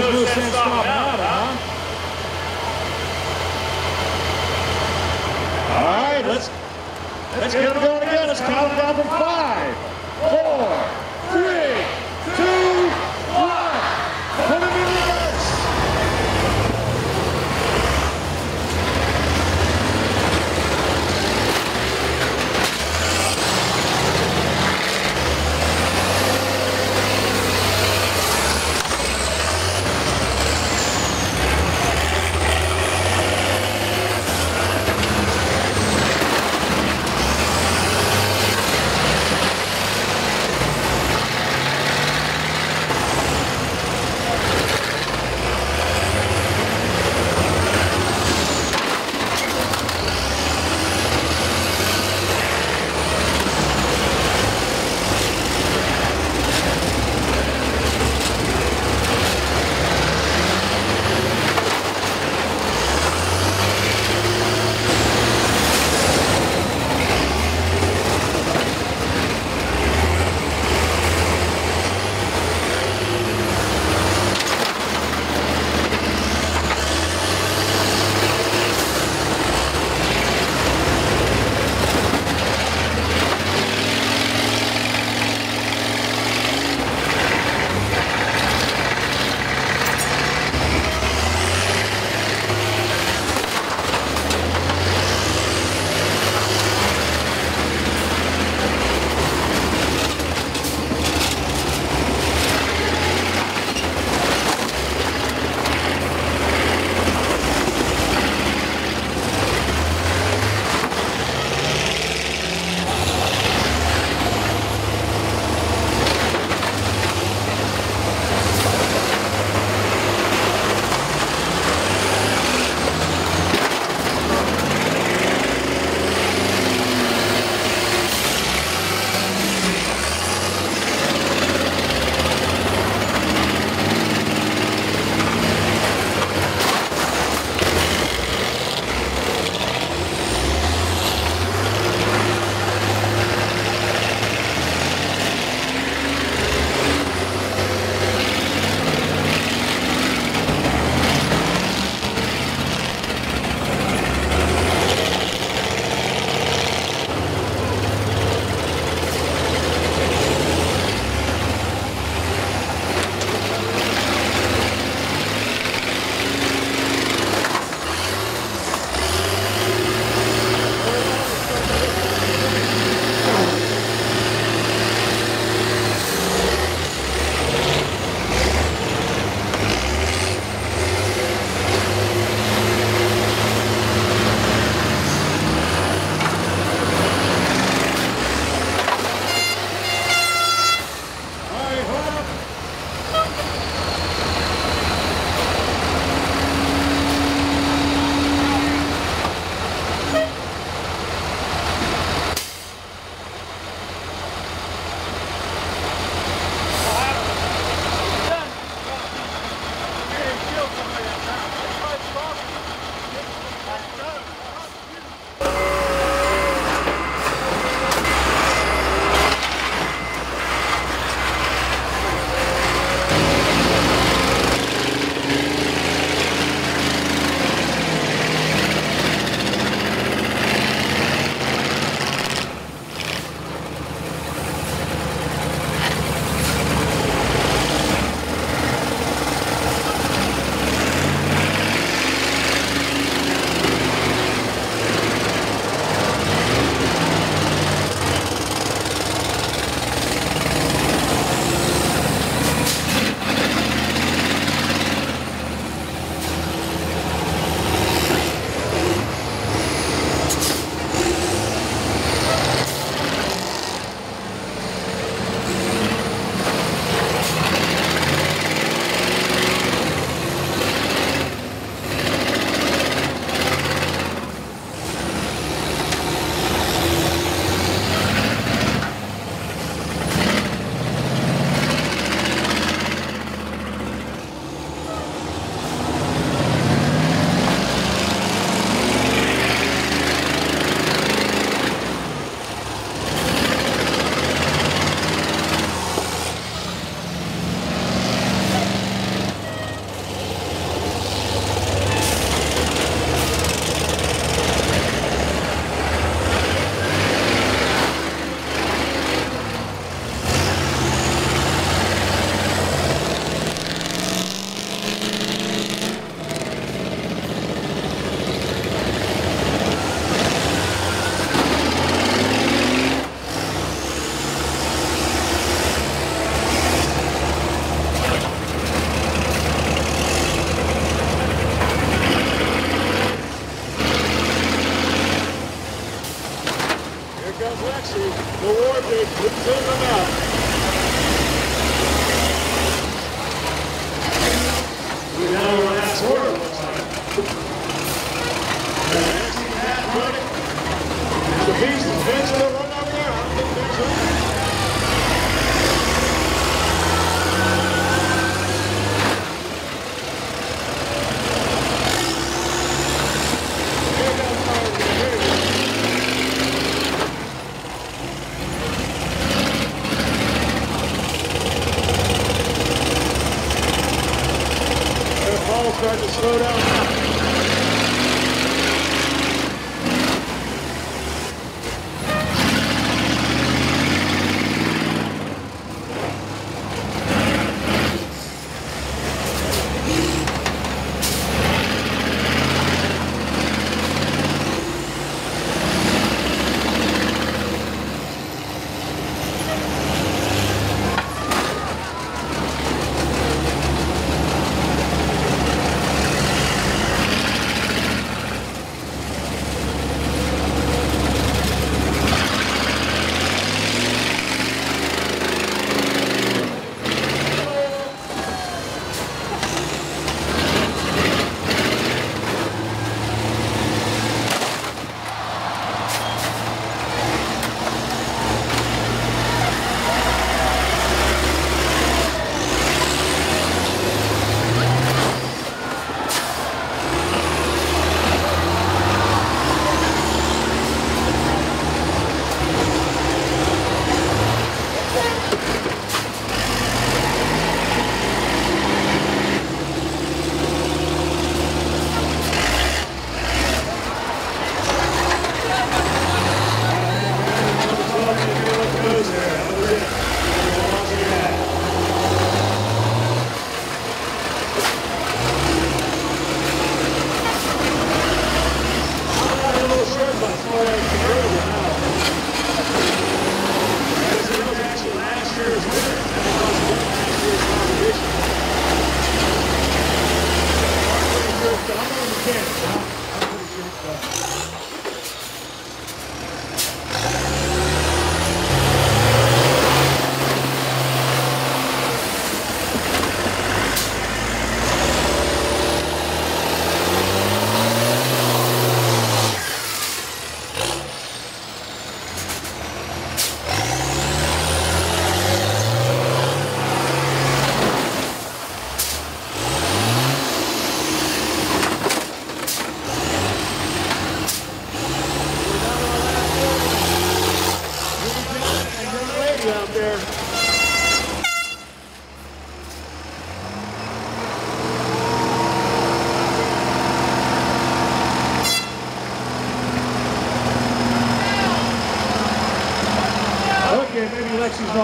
there's no, sense out, huh? All right, let's, let's get it going again. Let's count it down from five, four, quarter. to slow down.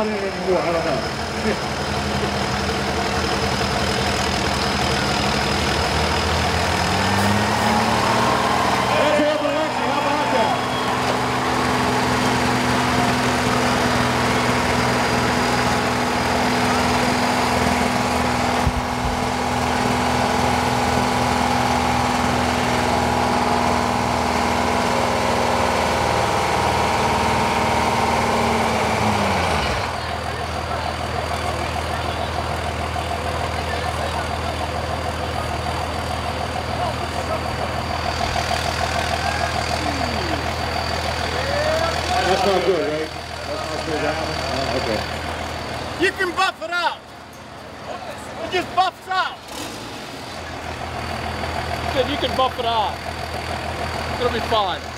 하는 거 하나가 just buffs out. He said you can buff it out. It'll be fine.